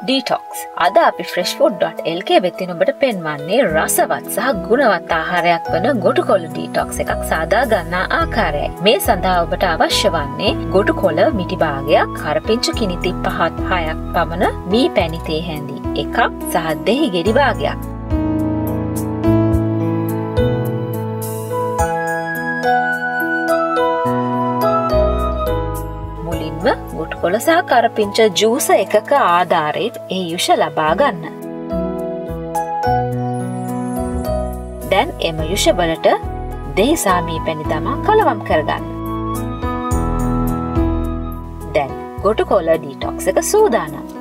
Detox අද අපි ෆ්‍රෙස්්ෆෝඩ්.එල්ක වෙත්ති නොබට පෙන්වන්නේ රසවත් සහ ගුණවත් ආහාරයක් වන ගොටු කොල ඩීටොක්ස් එකක් සාදා ගන්නා ආකාරයයි. මේ සඳහා ඔබට අවශ්‍ය වන්නේ ගොටු කොල මිටිභාගයක් කරපිංචු කිනිති පහත් හයක් පමණ මී පැණිතේ හැඳි එකක් සහ දෙහි ගෙඩිභාගයක් ගොට් කොලසා කරපිංච ජූස එකක ආධාරයෙන් ඒ යුෂ ලබා ගන්න. දැන් එම යුෂවලට දේසාමී පැණි තමා කලවම් කරගන්න. දැන් ගොටු කොල ඩීටොක්ස එක සූදානම්.